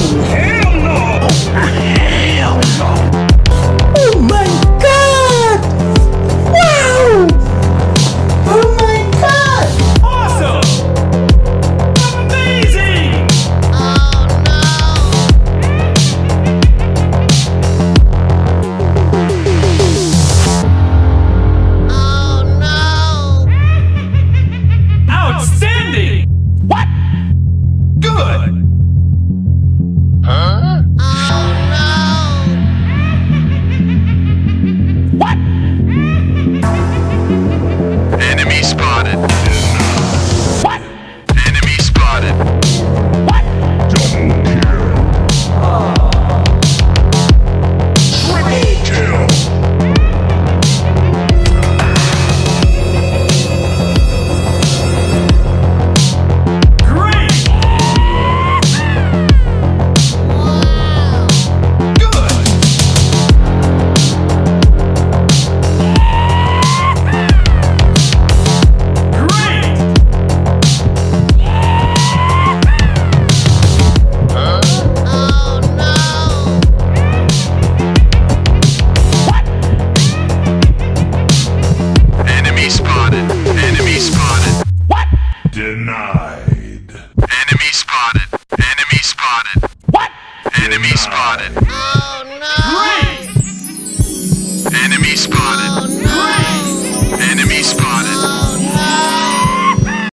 Hell no! Hell no! Oh my What? Enemy spotted. Denied. Enemy spotted. Enemy spotted. What? Enemy Denied. spotted. Oh no!